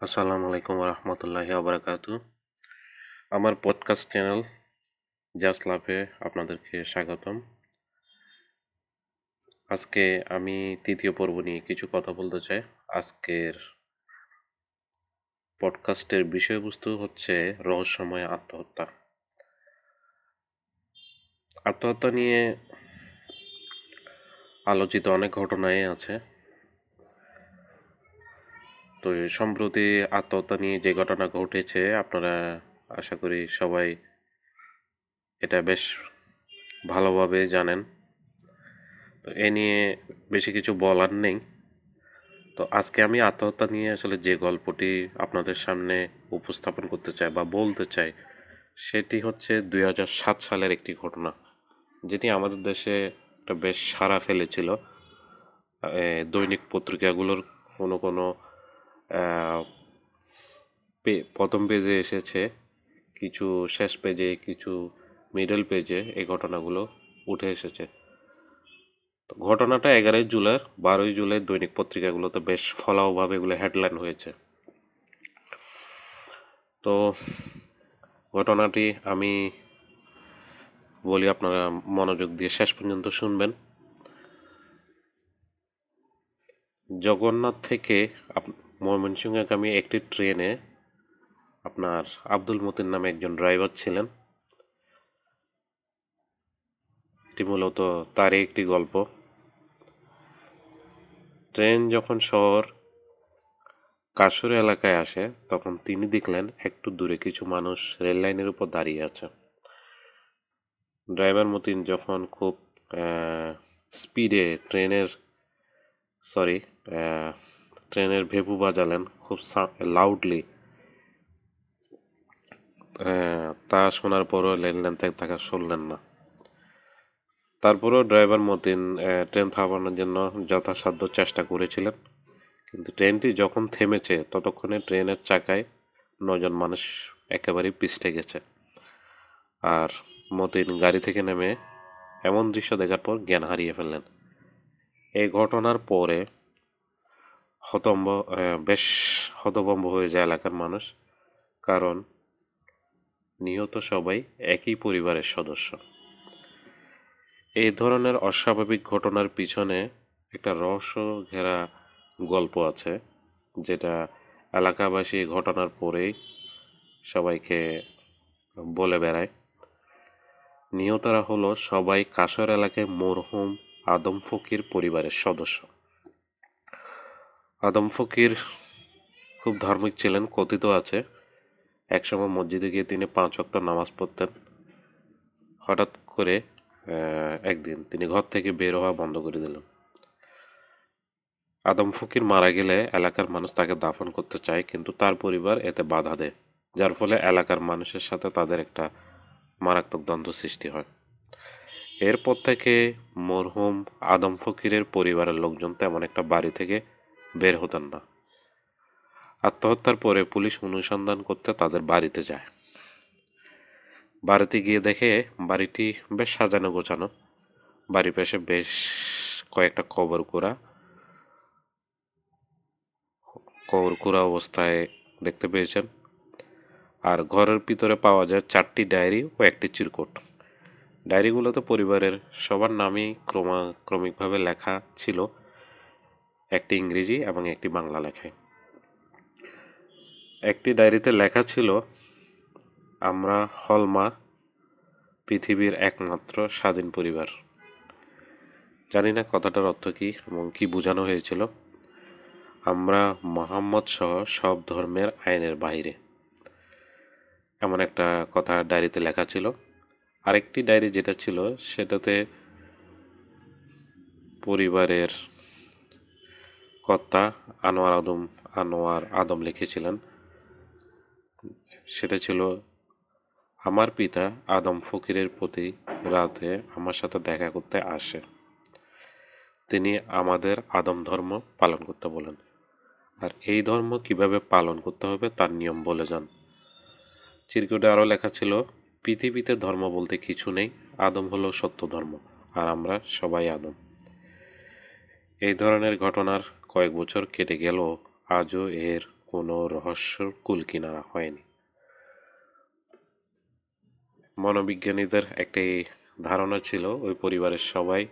আসসালামু আলাইকুম রহমতুল্লাহি আবরাকাতু আমার পডকাস্ট চ্যানেল জাস্ট লাভে আপনাদেরকে স্বাগতম। আজকে আমি তৃতীয় পর্ব নিয়ে কিছু কথা বলতে চাই। আজকের পডকাস্টের বিষয়বস্তু হচ্ছে রহস্যময় আত্মহত্যা। আত্মহত্যা নিয়ে আলোচিত অনেক ঘটনাই আছে। তো সম্প্রতি আত্মহত্যা নিয়ে যে ঘটনা ঘটেছে, আপনারা আশা করি সবাই এটা বেশ ভালোভাবে জানেন। তো এ নিয়ে বেশি কিছু বলার নেই। তো আজকে আমি আত্মহত্যা নিয়ে আসলে যে গল্পটি আপনাদের সামনে উপস্থাপন করতে চাই বা বলতে চাই, সেটি হচ্ছে দুই সাত সালের একটি ঘটনা, যেটি আমাদের দেশে একটা বেশ সাড়া ফেলেছিল। দৈনিক পত্রিকাগুলোর কোনো কোনো প্রথম পেজে এসেছে কিছু শেষ পেজে কিছু মিডল পেজে এই ঘটনাগুলো উঠে এসেছে। তো ঘটনাটা এগারোই জুলাই বারোই জুলাই দৈনিক পত্রিকাগুলোতে বেশ ফলাওভাবে এগুলো হেডলাইন হয়েছে। তো ঘটনাটি আমি বলি আপনারা মনোযোগ দিয়ে শেষ পর্যন্ত শুনবেন। জগন্নাথ থেকে ময়মনসিংহগামী একটি ট্রেনে আপনার আব্দুল মতিন নামে একজন ড্রাইভার ছিলেন। এটি মূলত তারই একটি গল্প। ট্রেন যখন শহর কাশুর এলাকায় আসে, তখন তিনি দেখলেন একটু দূরে কিছু মানুষ রেল লাইনের উপর দাঁড়িয়ে আছে। ড্রাইভার মতিন যখন খুব স্পিডে ট্রেনের সরি ট্রেনের ভেপু বাজালেন খুব লাউডলি তা শোনার পরও লেনলেন তাকে শুনলেন না। তারপরেও ড্রাইভার মতিন ট্রেন থামানোর জন্য যথাসাধ্য চেষ্টা করেছিলেন। কিন্তু ট্রেনটি যখন থেমেছে, ততক্ষণে ট্রেনের চাকায় নজন মানুষ একেবারেই পিষ্টে গেছে। আর মতিন গাড়ি থেকে নেমে এমন দৃশ্য দেখার পর জ্ঞান হারিয়ে ফেললেন। এই ঘটনার পরে হতম্ব বেশ হতভম্ব হয়ে যায় এলাকার মানুষ। কারণ নিহত সবাই একই পরিবারের সদস্য। এই ধরনের অস্বাভাবিক ঘটনার পিছনে একটা রহস্য ঘেরা গল্প আছে, যেটা এলাকাবাসী ঘটনার পরেই সবাইকে বলে বেড়ায়। নিহতরা হলো সবাই কাশর এলাকায় মরহুম আদম ফকির পরিবারের সদস্য। আদম ফকির খুব ধার্মিক ছিলেন, কথিত আছে। একসময় মসজিদে গিয়ে তিনি পাঁচ ওয়াক্ত নামাজ পড়তেন। হঠাৎ করে একদিন তিনি ঘর থেকে বের হওয়া বন্ধ করে দিলেন। আদম ফকির মারা গেলে এলাকার মানুষ তাকে দাফন করতে চায়, কিন্তু তার পরিবার এতে বাধা দেয়, যার ফলে এলাকার মানুষের সাথে তাদের একটা মারাত্মক দ্বন্দ্ব সৃষ্টি হয়। এরপর থেকে মরহুম আদম ফকিরের পরিবারের লোকজন তেমন একটা বাড়ি থেকে বের হতেন না। আত্মহত্যার পরে পুলিশ অনুসন্ধান করতে তাদের বাড়িতে যায়। বাড়িতে গিয়ে দেখে বাড়িটি বেশ সাজানো গোছানো। বাড়ি পাশে বেশ কয়েকটা কবর কুড়া। কবর কুড়া অবস্থায় দেখতে পেয়েছেন। আর ঘরের ভিতরে পাওয়া যায় চারটি ডায়েরি ও একটি চিরকুট। ডায়েরিগুলোতে পরিবারের সবার নামই ক্রমাক্রমিকভাবে লেখা ছিল। একটি ইংরেজি এবং একটি বাংলা লেখায় একটি ডায়েরিতে লেখা ছিল, আমরা হলমা, পৃথিবীর একমাত্র স্বাধীন পরিবার। জানি না কথাটার অর্থ কী এবং কী বোঝানো হয়েছিল। আমরা মোহাম্মদ সহ সব ধর্মের আইনের বাইরে এমন একটা কথা ডায়েরিতে লেখা ছিল। আরেকটি ডায়েরি যেটা ছিল, সেটাতে পরিবারের কর্তা আনোয়ার আদম আনোয়ার আদম লিখেছিলেন। সেটা ছিল, আমার পিতা আদম ফকিরের প্রতি রাতে আমার সাথে দেখা করতে আসে। তিনি আমাদের আদম ধর্ম পালন করতে বলেন। আর এই ধর্ম কীভাবে পালন করতে হবে তার নিয়ম বলে যান। চিরকুটে আরও লেখা ছিল, পৃথিবীতে ধর্ম বলতে কিছু নেই, আদম হলো সত্য ধর্ম, আর আমরা সবাই আদম। এই ধরনের ঘটনার কয়েক বছর কেটে গেল, আজও এর কোনো রহস্যর কুল কিনারা হয়নি। মনোবিজ্ঞানীদের একটি ধারণা ছিল, ওই পরিবারের সবাই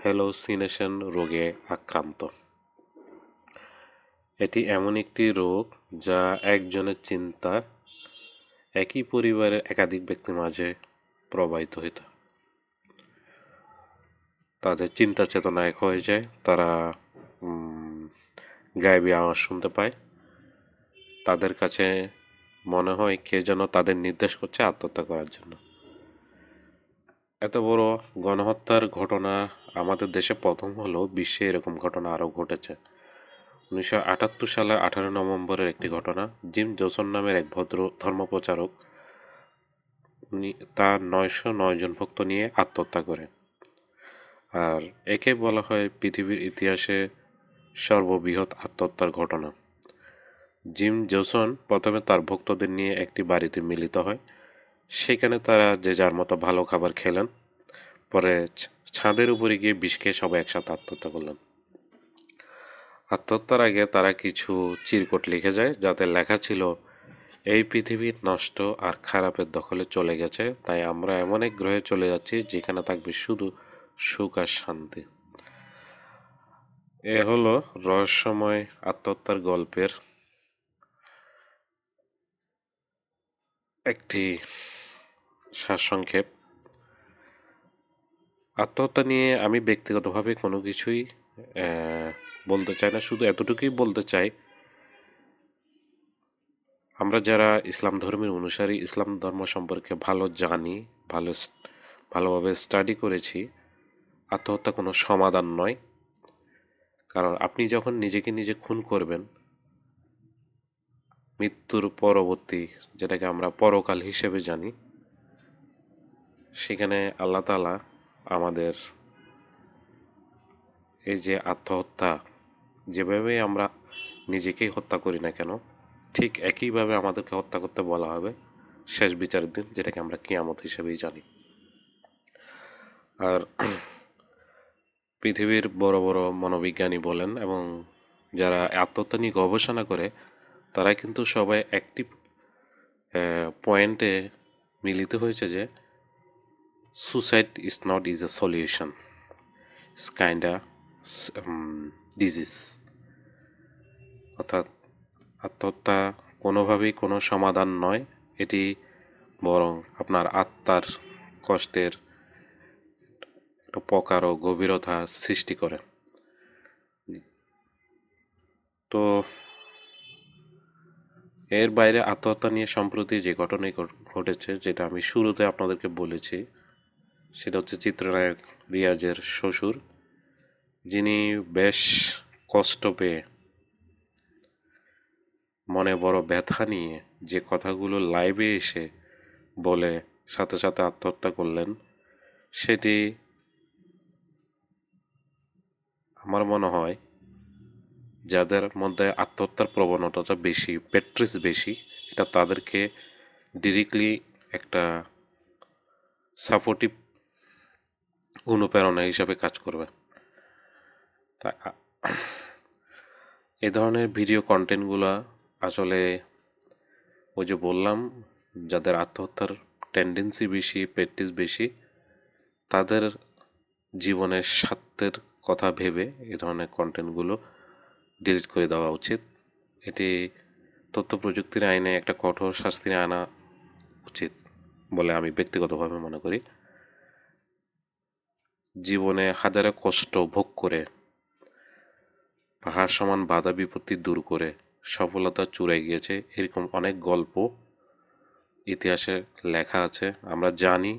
হ্যালোসিনেশন রোগে আক্রান্ত। এটি এমন একটি রোগ যা একজনের চিন্তা একই পরিবারের একাধিক ব্যক্তির মাঝে প্রবাহিত হইত। তাদের চিন্তা চেতনা এক হয়ে যায়, তারা গায়েবী আওয়াজ শুনতে পায়। তাদের কাছে মনে হয় কে যেন তাদের নির্দেশ করছে আত্মহত্যা করার জন্য। এত বড় গণহত্যার ঘটনা আমাদের দেশে প্রথম হলো বিশ্বে এরকম ঘটনা আরও ঘটেছে। উনিশশো আটাত্তর সালে আঠারো নভেম্বরের একটি ঘটনা, জিম জোসন নামের এক ভদ্র ধর্মপ্রচারক, উনি তার নয়শো নয় জন ভক্ত নিয়ে আত্মহত্যা করে। আর একে বলা হয় পৃথিবীর ইতিহাসে সর্ববৃহৎ আত্মহত্যার ঘটনা। জিম জোসন প্রথমে তার ভক্তদের নিয়ে একটি বাড়িতে মিলিত হয়। সেখানে তারা যে যার মতো ভালো খাবার খেলেন। পরে ছাদের উপরে গিয়ে বিষ খেয়ে সবাই একসাথে আত্মহত্যা করলেন। আত্মহত্যার আগে তারা কিছু চিরকট লিখে যায়, যাতে লেখা ছিল, এই পৃথিবীর নষ্ট আর খারাপের দখলে চলে গেছে, তাই আমরা এমন এক গ্রহে চলে যাচ্ছি যেখানে থাকবে শুধু সুখ আর শান্তি। এ হলো রহস্যময় আত্মহত্যার গল্পের একটি সারসংক্ষেপ। আত্মহত্যা নিয়ে আমি ব্যক্তিগতভাবে কোনো কিছুই বলতে চাই না, শুধু এতটুকুই বলতে চাই, আমরা যারা ইসলাম ধর্মের অনুসারী, ইসলাম ধর্ম সম্পর্কে ভালো জানি, ভালো ভালোভাবে স্টাডি করেছি, আত্মহত্যা কোনো সমাধান নয়। কারণ আপনি যখন নিজেকে নিজে খুন করবেন, মৃত্যুর পরবর্তী যেটাকে আমরা পরকাল হিসেবে জানি, সেখানে আল্লাহ তালা আমাদের এই যে আত্মহত্যা যেভাবে আমরা নিজেকেই হত্যা করি না কেন, ঠিক একইভাবে আমাদেরকে হত্যা করতে বলা হবে শেষ বিচারের দিন, যেটাকে আমরা কিয়ামত হিসেবেই জানি। আর পৃথিবীর বড় বড় মনোবিজ্ঞানী বলেন এবং যারা আত্মহত্যা নিয়ে গবেষণা করে, তারা কিন্তু সবাই একটি পয়েন্টে মিলিত হয়েছে যে suicide is not is a solution is kinda disease অর্থাৎ আত্মহত্যা কোনোভাবেই কোনো সমাধান নয়, এটি বরং আপনার আত্মার কষ্টের একটা প্রকার ও গভীরতা সৃষ্টি করে। তো এর বাইরে আত্মহত্যা নিয়ে সম্প্রতি যে ঘটনাই ঘটেছে, যেটা আমি শুরুতে আপনাদেরকে বলেছি, সেটা হচ্ছে চিত্রনায়ক রিয়াজের শ্বশুর। যিনি বেশ কষ্ট পেয়ে মনে বড় ব্যথা নিয়ে যে কথাগুলো লাইভে এসে বলে সাথে সাথে আত্মহত্যা করলেন, সেটি আমার মনে হয় যাদের মধ্যে আত্মহত্যার প্রবণতাটা বেশি, পেট্রিস বেশি, এটা তাদেরকে ডিরেক্টলি একটা সাপোর্টিভ অনুপ্রেরণা হিসাবে কাজ করবে। তা এ ধরনের ভিডিও কন্টেন্টগুলো আসলে ওই যে বললাম, যাদের আত্মহত্যার টেন্ডেন্সি বেশি প্র্যাকটিস বেশি, তাদের জীবনের স্বার্থের কথা ভেবে এ ধরনের কন্টেন্টগুলো ডিলিট করে দেওয়া উচিত। এটি তথ্য প্রযুক্তির আইনে একটা কঠোর শাস্তি আনা উচিত বলে আমি ব্যক্তিগতভাবে মনে করি। জীবনে হাজারে কষ্ট ভোগ করে, পাহাড় সমান বাধা বিপত্তি দূর করে সফলতা চূড়ায় গিয়েছে। এরকম অনেক গল্প ইতিহাসে লেখা আছে। আমরা জানি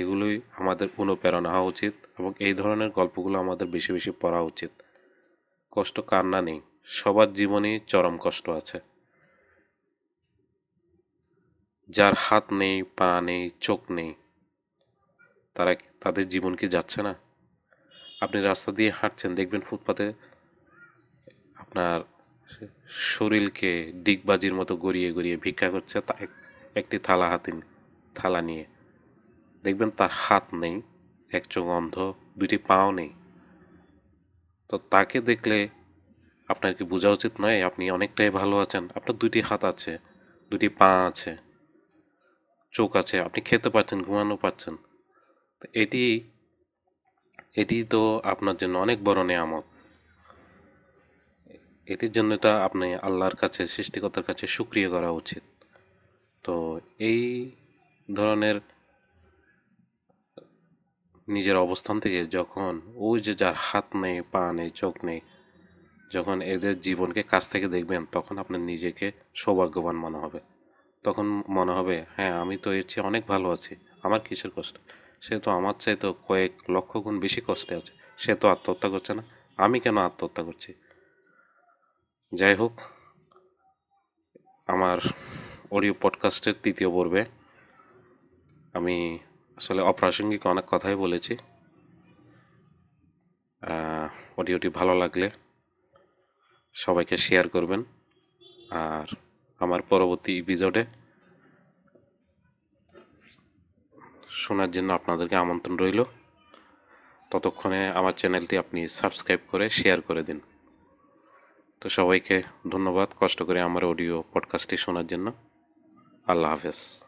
এগুলোই আমাদের অনুপ্রেরণা হওয়া উচিত এবং এই ধরনের গল্পগুলো আমাদের বেশি বেশি পড়া উচিত। কষ্ট কান্না নেই, সবার জীবনেই চরম কষ্ট আছে। যার হাত নেই, পা নেই, চোখ নেই, তারা তাদের জীবন কি যাচ্ছে না? আপনি রাস্তা দিয়ে হাঁটছেন, দেখবেন ফুটপাতে আপনার শরীরকে ডিগবাজির মতো গড়িয়ে গড়িয়ে ভিক্ষা করছে একটি থালা হাতে থালা নিয়ে। দেখবেন তার হাত নেই, এক চোখ অন্ধ, দুইটি পাও নেই। তো তাকে দেখলে আপনার কি বোঝা উচিত নয়? আপনি অনেকটাই ভালো আছেন। আপনার দুটি হাত আছে দুটি পা আছে, চোখ আছে, আপনি খেতে পাচ্ছেন, ঘুমানো পাচ্ছেন। তো এটি এটি তো আপনার জন্য অনেক বড় নেয়ামত। এটির জন্য তো আপনি আল্লাহর কাছে, সৃষ্টিকর্তার কাছে সুক্রিয়া করা উচিত। তো এই ধরনের নিজের অবস্থান থেকে যখন ওই যে যার হাত নেই, পা নেই, চোখ নেই, যখন এদের জীবনকে কাছ থেকে দেখবেন, তখন আপনার নিজেকে সৌভাগ্যবান মনে হবে। তখন মনে হবে হ্যাঁ আমি তো এর চেয়ে অনেক ভালো আছি। আমার কিসের কষ্ট? সে তো আমার চেয়ে তো কয়েক লক্ষ গুণ বেশি কষ্টে আছে। সে তো আত্মহত্যা করছে না। আমি কেন আত্মহত্যা করছি? যাই হোক, আমার অডিও পডকাস্টের তৃতীয় পর্বে আমি আসলে অপ্রাসঙ্গিক অনেক কথাই বলেছি। অডিওটি ভালো লাগলে সবাইকে শেয়ার করবেন। আর আমার পরবর্তী এপিসোডে শোনার জন্য আপনাদেরকে আমন্ত্রণ রইল। ততক্ষণে আমার চ্যানেলটি আপনি সাবস্ক্রাইব করে শেয়ার করে দিন। তো সবাইকে ধন্যবাদ কষ্ট করে আমার অডিও পডকাস্টটি শোনার জন্য। আল্লাহ হাফেজ।